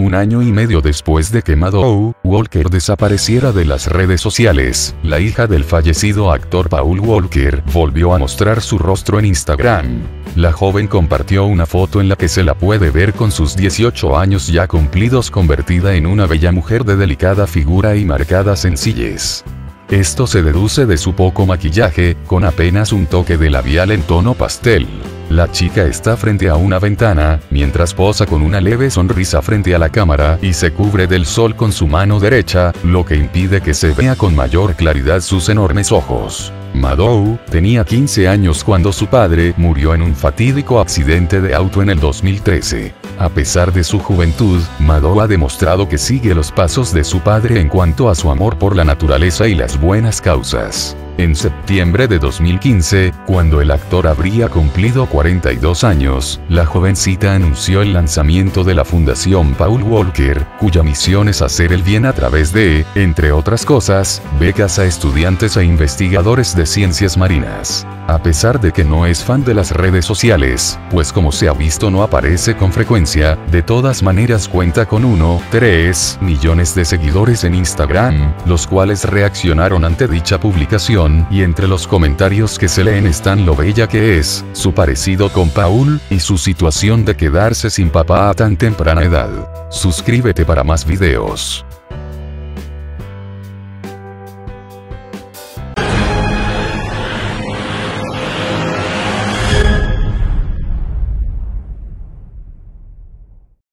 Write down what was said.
Un año y medio después de que Maddow Walker desapareciera de las redes sociales, la hija del fallecido actor Paul Walker volvió a mostrar su rostro en Instagram. La joven compartió una foto en la que se la puede ver con sus 18 años ya cumplidos convertida en una bella mujer de delicada figura y marcada sencillez. Esto se deduce de su poco maquillaje, con apenas un toque de labial en tono pastel. La chica está frente a una ventana, mientras posa con una leve sonrisa frente a la cámara y se cubre del sol con su mano derecha, lo que impide que se vea con mayor claridad sus enormes ojos. Madou tenía 15 años cuando su padre murió en un fatídico accidente de auto en el 2013. A pesar de su juventud, Madou ha demostrado que sigue los pasos de su padre en cuanto a su amor por la naturaleza y las buenas causas. En septiembre de 2015, cuando el actor habría cumplido 42 años, la jovencita anunció el lanzamiento de la Fundación Paul Walker, cuya misión es hacer el bien a través de, entre otras cosas, becas a estudiantes e investigadores de ciencias marinas. A pesar de que no es fan de las redes sociales, pues como se ha visto no aparece con frecuencia, de todas maneras cuenta con 1,3 millones de seguidores en Instagram, los cuales reaccionaron ante dicha publicación, y entre los comentarios que se leen están lo bella que es, su parecido con Paul, y su situación de quedarse sin papá a tan temprana edad. Suscríbete para más videos.